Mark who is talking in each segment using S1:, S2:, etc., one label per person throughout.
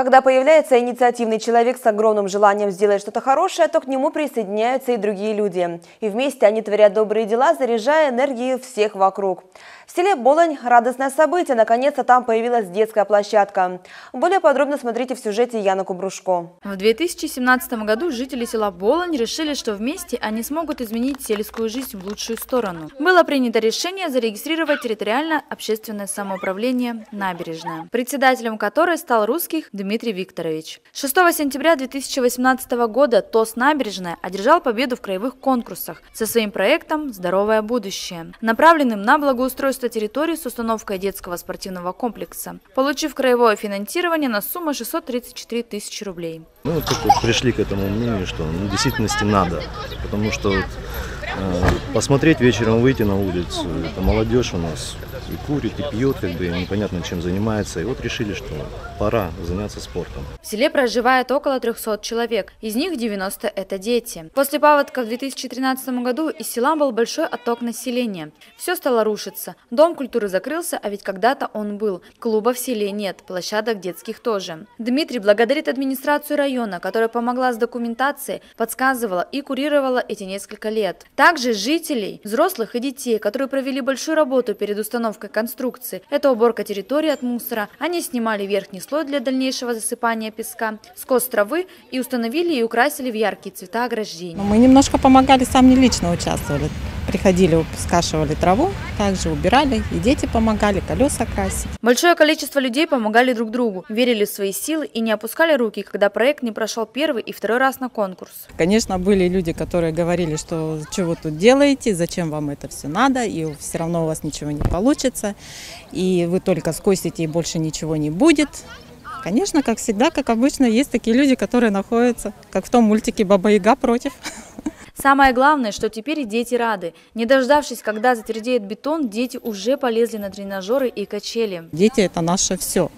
S1: Когда появляется инициативный человек с огромным желанием сделать что-то хорошее, то к нему присоединяются и другие люди. И вместе они творят добрые дела, заряжая энергией всех вокруг. В селе Болонь радостное событие. Наконец-то там появилась детская площадка. Более подробно смотрите в сюжете Яна Кубрушко.
S2: В 2017 году жители села Болонь решили, что вместе они смогут изменить сельскую жизнь в лучшую сторону. Было принято решение зарегистрировать территориальное общественное самоуправление «Набережная», председателем которой стал русских Дмитрий Викторович. 6 сентября 2018 года ТОС «Набережная» одержал победу в краевых конкурсах со своим проектом «Здоровое будущее», направленным на благоустройство территории с установкой детского спортивного комплекса, получив краевое финансирование на сумму 634 тысячи рублей.
S3: Мы вот только пришли к этому мнению, что ну, в действительности надо, потому что посмотреть вечером, выйти на улицу, это молодежь у нас и курит, и пьет, как бы непонятно чем занимается. И вот решили, что пора заняться спортом.
S2: В селе проживает около 300 человек, из них 90 – это дети. После паводка в 2013 году из села был большой отток населения. Все стало рушиться. Дом культуры закрылся, а ведь когда-то он был. Клуба в селе нет, площадок детских тоже. Дмитрий благодарит администрацию района, которая помогла с документацией, подсказывала и курировала эти несколько лет. Также жителей, взрослых и детей, которые провели большую работу перед установкой конструкции. Это уборка территории от мусора. Они снимали верхний слой для дальнейшего засыпания песка, скос травы и установили и украсили в яркие цвета ограждения.
S4: Мы немножко помогали, сами лично участвовали приходили, скашивали траву, также убирали, и дети помогали, колеса красить.
S2: Большое количество людей помогали друг другу, верили в свои силы и не опускали руки, когда проект не прошел первый и второй раз на конкурс.
S4: Конечно, были люди, которые говорили, что вы тут делаете, зачем вам это все надо, и все равно у вас ничего не получится, и вы только скосите, и больше ничего не будет. Конечно, как всегда, как обычно, есть такие люди, которые находятся, как в том мультике «Баба Яга против».
S2: Самое главное, что теперь дети рады. Не дождавшись, когда затвердеет бетон, дети уже полезли на тренажеры и качели.
S4: Дети – это наше все.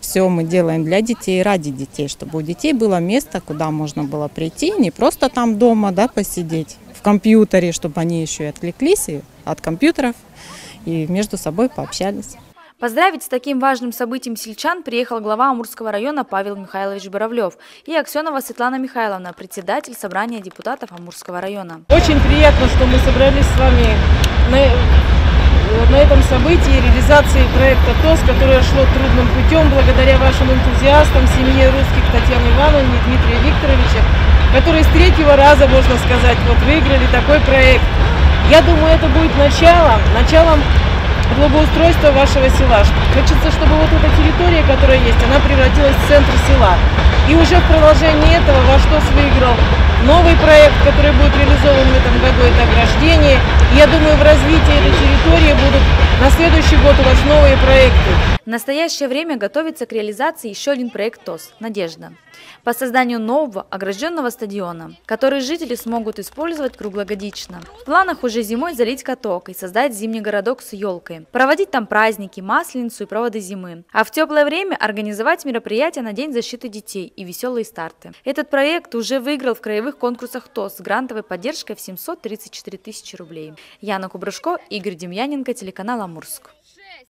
S4: Все мы делаем для детей, ради детей, чтобы у детей было место, куда можно было прийти, не просто там дома да, посидеть, в компьютере, чтобы они еще и отвлеклись и от компьютеров и между собой пообщались.
S2: Поздравить с таким важным событием сельчан приехал глава Амурского района Павел Михайлович Боровлев и Аксенова Светлана Михайловна, председатель собрания депутатов Амурского района.
S5: Очень приятно, что мы собрались с вами на, на этом событии реализации проекта ТОС, которое шло трудным путем благодаря вашим энтузиастам, семье русских Татьяны Ивановны и Дмитрия Викторовича, которые с третьего раза, можно сказать, вот выиграли такой проект. Я думаю, это будет началом, началом благоустройства вашего села. Хочется, чтобы вот эта территория, которая есть, она превратилась в центр села. И уже в продолжении этого ваш ТОС выиграл новый проект, который будет реализован в этом году, это ограждение. Я думаю, в развитии этой территории будут на следующий год у вас новые проекты.
S2: В настоящее время готовится к реализации еще один проект ТОС «Надежда» по созданию нового огражденного стадиона, который жители смогут использовать круглогодично. В планах уже зимой залить каток и создать зимний городок с елкой, проводить там праздники, масленицу и проводы зимы, а в теплое время организовать мероприятия на День защиты детей и веселые старты. Этот проект уже выиграл в краевых конкурсах ТОС с грантовой поддержкой в 734 тысячи рублей. Яна Кубрышко, Игорь Демьяненко, телеканал Амурск.